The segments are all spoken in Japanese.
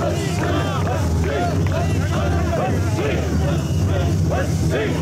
Let's go!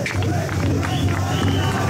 はいこんにちは!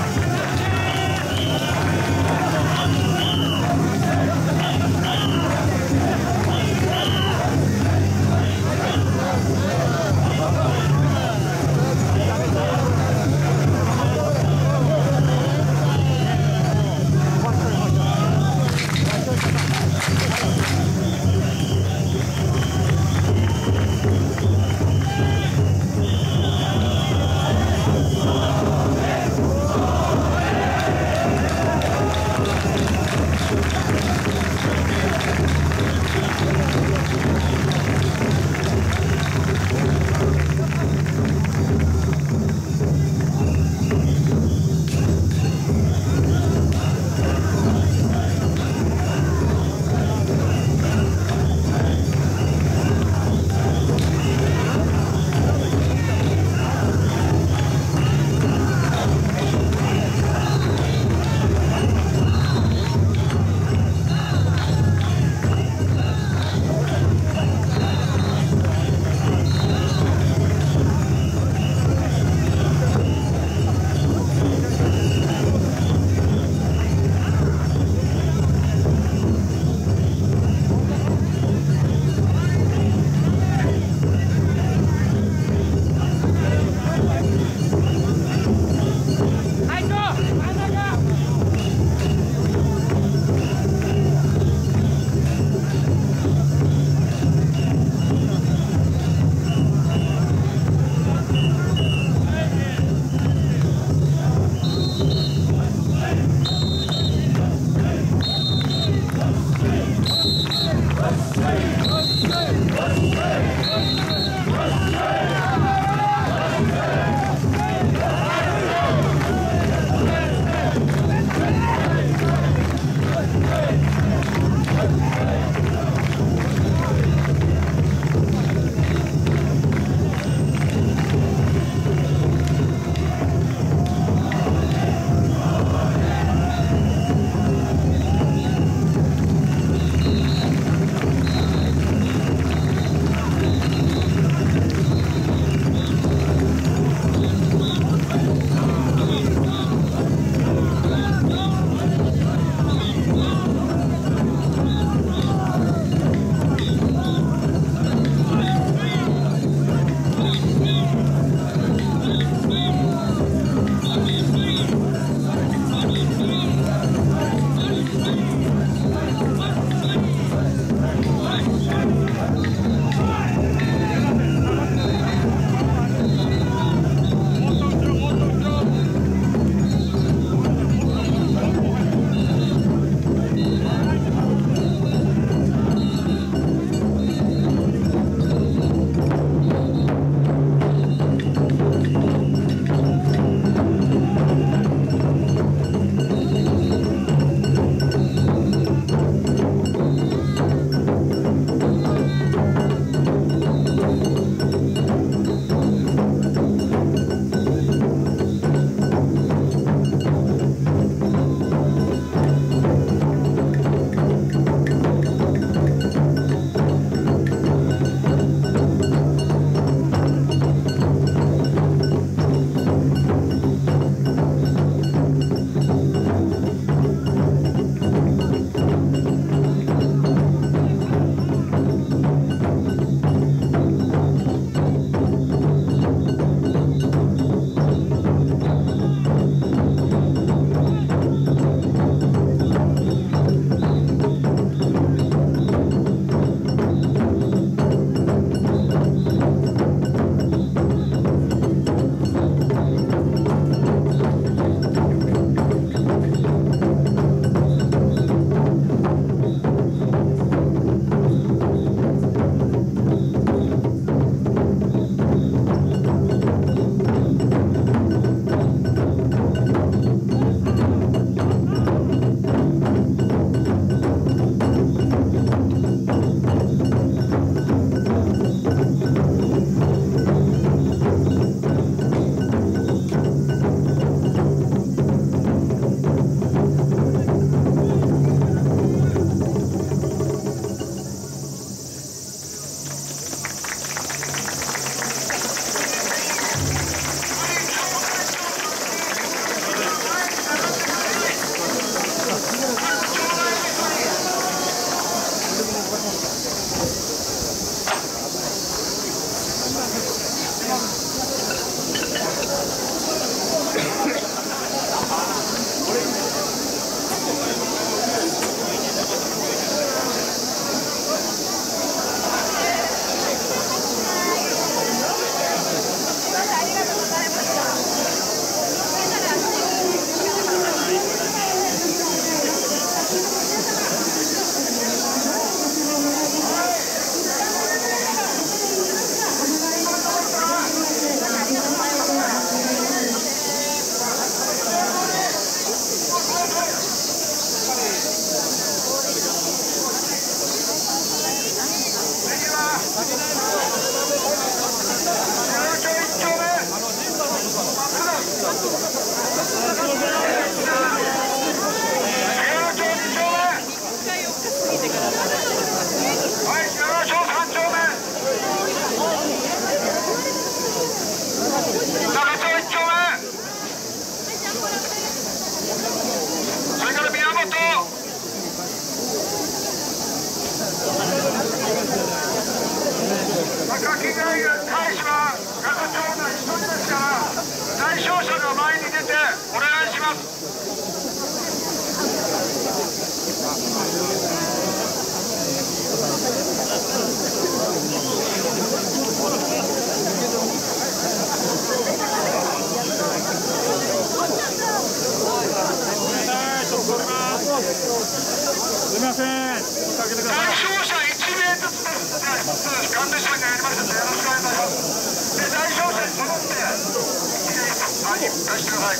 すみません。者1名ずつです。患者者がやりますのでよろしくお願いします。で、者に戻って、出してくださ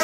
い。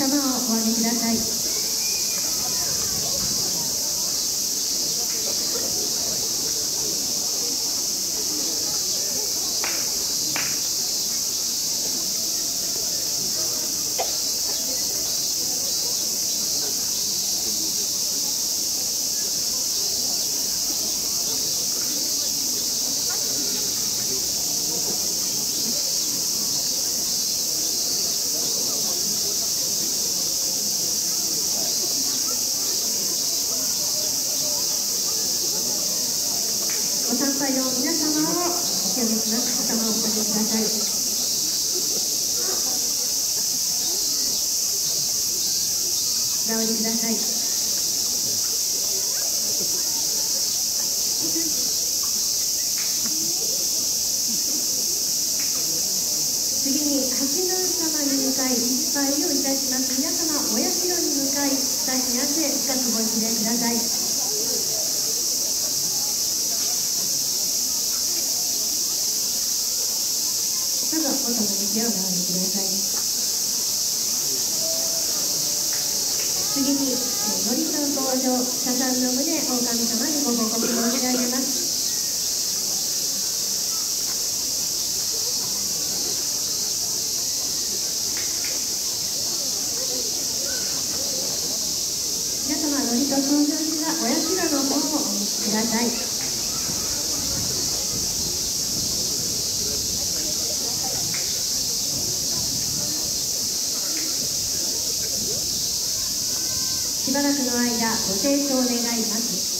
様をお上げください。ご参拝の皆様をお清めしま。をおかけください。お座りください。次に八の様に向かい一杯をいたします皆様お社に向かい大変汗深くご一礼くださいすぐ元の道を並べてください次に、えー、森さん登場、社さんの胸、お神様にご報告申し上げます。しばらくの間ご清聴願います。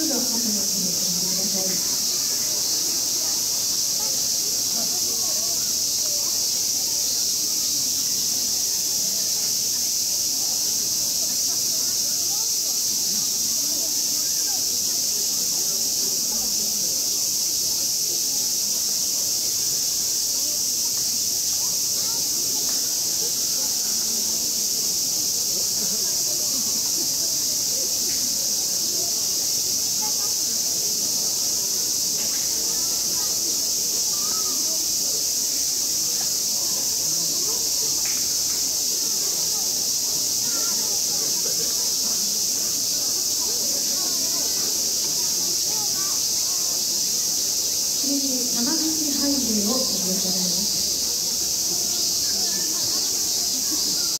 どうぞお楽